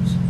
words.